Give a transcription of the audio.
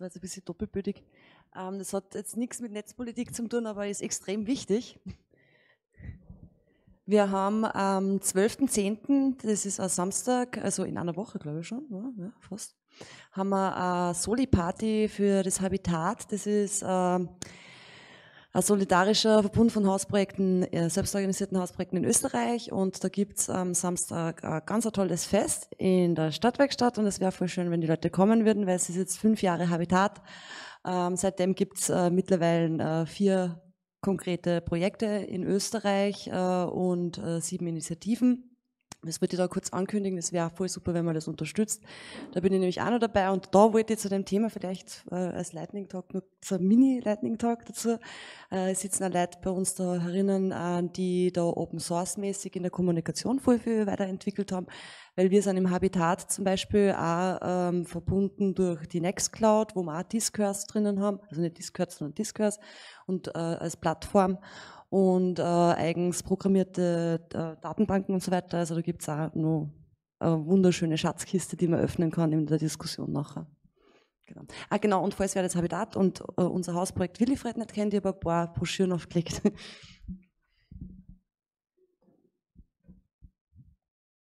war jetzt ein bisschen doppelbödig. Ähm, das hat jetzt nichts mit Netzpolitik zu tun, aber ist extrem wichtig. Wir haben am 12.10., das ist ein Samstag, also in einer Woche, glaube ich schon, ja, fast, haben wir eine Soli-Party für das Habitat. Das ist äh, ein solidarischer Verbund von Hausprojekten, äh, selbstorganisierten Hausprojekten in Österreich. Und da gibt's am Samstag ein ganz ein tolles Fest in der Stadtwerkstatt. Und es wäre voll schön, wenn die Leute kommen würden, weil es ist jetzt fünf Jahre Habitat. Ähm, seitdem gibt's äh, mittlerweile äh, vier konkrete Projekte in Österreich äh, und äh, sieben Initiativen. Das würde ich da kurz ankündigen, das wäre voll super, wenn man das unterstützt. Da bin ich nämlich auch noch dabei und da wollte ich zu dem Thema vielleicht äh, als Lightning Talk nur ein Mini-Lightning Talk dazu. Äh, sitzen auch Leute bei uns da herinnen, äh, die da Open Source mäßig in der Kommunikation voll viel weiterentwickelt haben, weil wir sind im Habitat zum Beispiel auch ähm, verbunden durch die Nextcloud, wo wir auch Discourse drinnen haben, also nicht Discourse, sondern Discourse und äh, als Plattform und äh, eigens programmierte äh, Datenbanken und so weiter. Also da gibt's auch noch eine wunderschöne Schatzkiste, die man öffnen kann in der Diskussion nachher. Genau. Ah, genau, und falls wer das Habitat und äh, unser Hausprojekt Willifred nicht kennt, ich habe ein paar Broschüren aufgelegt.